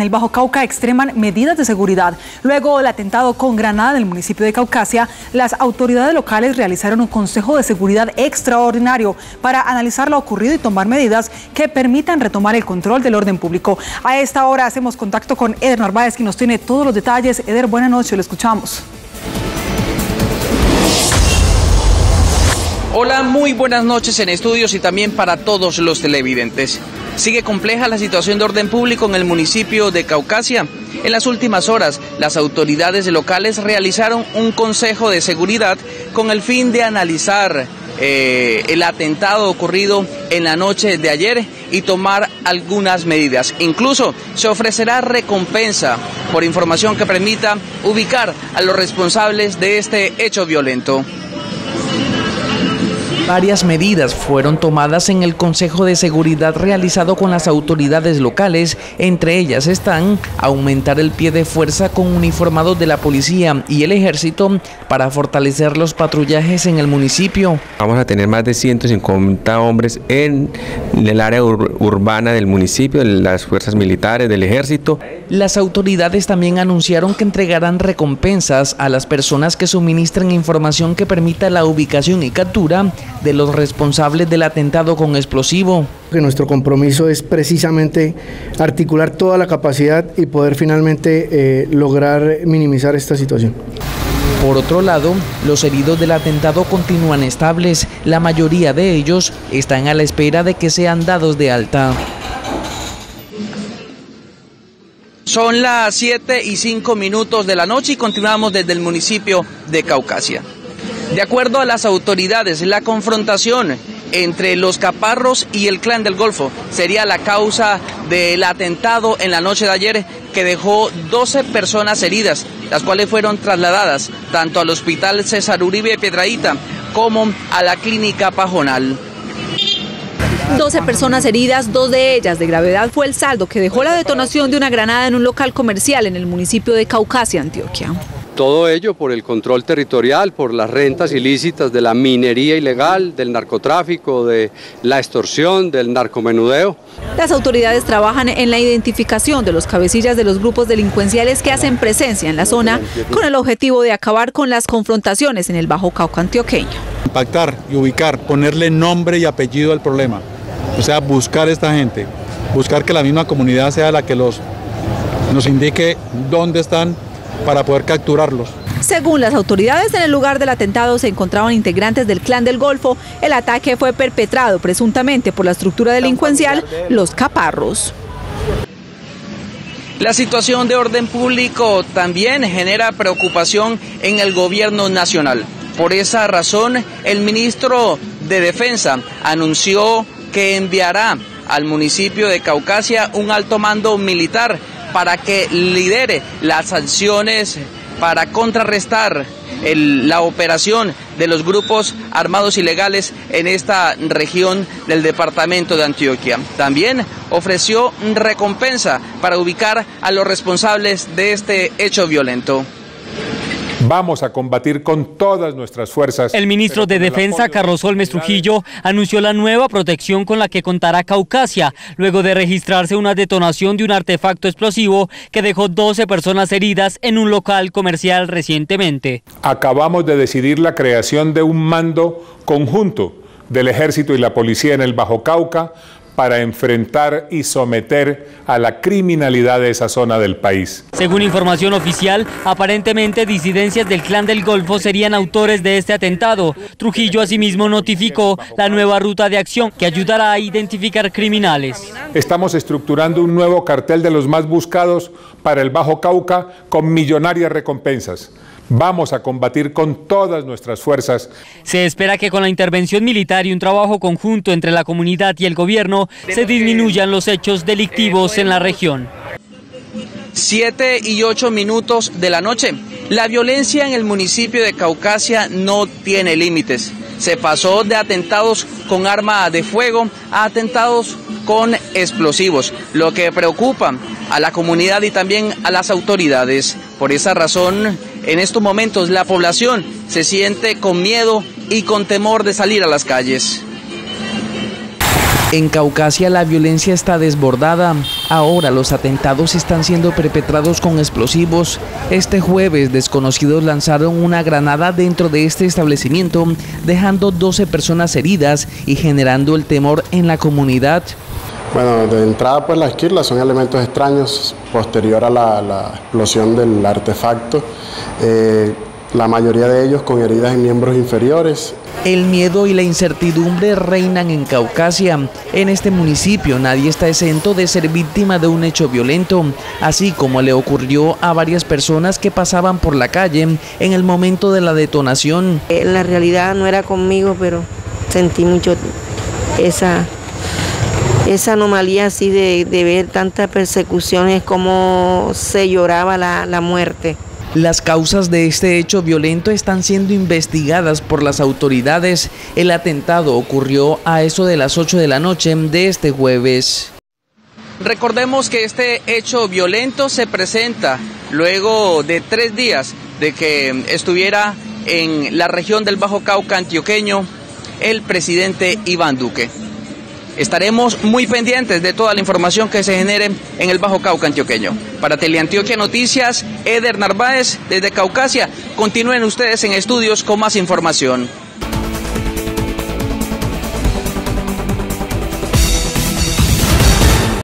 en el Bajo Cauca extreman medidas de seguridad. Luego del atentado con granada en el municipio de Caucasia, las autoridades locales realizaron un consejo de seguridad extraordinario para analizar lo ocurrido y tomar medidas que permitan retomar el control del orden público. A esta hora hacemos contacto con Eder Narváez, que nos tiene todos los detalles. Eder, buenas noches, lo escuchamos. Hola, muy buenas noches en estudios y también para todos los televidentes. Sigue compleja la situación de orden público en el municipio de Caucasia. En las últimas horas, las autoridades locales realizaron un consejo de seguridad con el fin de analizar eh, el atentado ocurrido en la noche de ayer y tomar algunas medidas. Incluso se ofrecerá recompensa por información que permita ubicar a los responsables de este hecho violento. Varias medidas fueron tomadas en el Consejo de Seguridad realizado con las autoridades locales. Entre ellas están aumentar el pie de fuerza con uniformados de la policía y el ejército para fortalecer los patrullajes en el municipio. Vamos a tener más de 150 hombres en el área urbana del municipio, las fuerzas militares, del ejército. Las autoridades también anunciaron que entregarán recompensas a las personas que suministren información que permita la ubicación y captura de los responsables del atentado con explosivo. Que nuestro compromiso es precisamente articular toda la capacidad y poder finalmente eh, lograr minimizar esta situación. Por otro lado, los heridos del atentado continúan estables. La mayoría de ellos están a la espera de que sean dados de alta. Son las 7 y 5 minutos de la noche y continuamos desde el municipio de Caucasia. De acuerdo a las autoridades, la confrontación entre los caparros y el clan del Golfo sería la causa del atentado en la noche de ayer que dejó 12 personas heridas, las cuales fueron trasladadas tanto al hospital César Uribe Piedraíta como a la clínica Pajonal. 12 personas heridas, dos de ellas de gravedad fue el saldo que dejó la detonación de una granada en un local comercial en el municipio de Caucasia, Antioquia. Todo ello por el control territorial, por las rentas ilícitas de la minería ilegal, del narcotráfico, de la extorsión, del narcomenudeo. Las autoridades trabajan en la identificación de los cabecillas de los grupos delincuenciales que hacen presencia en la zona con el objetivo de acabar con las confrontaciones en el Bajo Cauca antioqueño. Impactar y ubicar, ponerle nombre y apellido al problema. O sea, buscar a esta gente, buscar que la misma comunidad sea la que los, nos indique dónde están para poder capturarlos. Según las autoridades, en el lugar del atentado se encontraban integrantes del clan del Golfo. El ataque fue perpetrado presuntamente por la estructura delincuencial Los Caparros. La situación de orden público también genera preocupación en el gobierno nacional. Por esa razón, el ministro de Defensa anunció que enviará al municipio de Caucasia un alto mando militar para que lidere las sanciones para contrarrestar la operación de los grupos armados ilegales en esta región del departamento de Antioquia. También ofreció recompensa para ubicar a los responsables de este hecho violento. Vamos a combatir con todas nuestras fuerzas. El ministro de Defensa, Carlos Olmes Trujillo, anunció la nueva protección con la que contará Caucasia, luego de registrarse una detonación de un artefacto explosivo que dejó 12 personas heridas en un local comercial recientemente. Acabamos de decidir la creación de un mando conjunto del Ejército y la Policía en el Bajo Cauca para enfrentar y someter a la criminalidad de esa zona del país. Según información oficial, aparentemente disidencias del Clan del Golfo serían autores de este atentado. Trujillo asimismo notificó la nueva ruta de acción que ayudará a identificar criminales. Estamos estructurando un nuevo cartel de los más buscados para el Bajo Cauca con millonarias recompensas. Vamos a combatir con todas nuestras fuerzas. Se espera que con la intervención militar y un trabajo conjunto entre la comunidad y el gobierno se disminuyan los hechos delictivos en la región. Siete y ocho minutos de la noche. La violencia en el municipio de Caucasia no tiene límites. Se pasó de atentados con arma de fuego a atentados con explosivos, lo que preocupa a la comunidad y también a las autoridades. Por esa razón, en estos momentos la población se siente con miedo y con temor de salir a las calles. En Caucasia la violencia está desbordada. Ahora los atentados están siendo perpetrados con explosivos. Este jueves desconocidos lanzaron una granada dentro de este establecimiento, dejando 12 personas heridas y generando el temor en la comunidad. Bueno, de entrada pues las esquirlas son elementos extraños posterior a la, explosión del artefacto. Eh, la mayoría de ellos con heridas en miembros inferiores. El miedo y la incertidumbre reinan en Caucasia. En este municipio nadie está exento de ser víctima de un hecho violento, así como le ocurrió a varias personas que pasaban por la calle en el momento de la detonación. Eh, la realidad no era conmigo, pero sentí mucho esa, esa anomalía así de, ver tantas persecuciones, como se lloraba la, la muerte. Las causas de este hecho violento están siendo investigadas por las autoridades. El atentado ocurrió a eso de las 8 de la noche de este jueves. Recordemos que este hecho violento se presenta luego de tres días de que estuviera en la región del Bajo Cauca antioqueño el presidente Iván Duque. Estaremos muy pendientes de toda la información que se genere en el Bajo Cauca antioqueño. Para Teleantioquia Noticias, Eder Narváez desde Caucasia. Continúen ustedes en estudios con más información.